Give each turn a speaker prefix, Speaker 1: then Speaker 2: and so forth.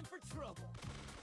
Speaker 1: time for trouble.